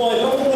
我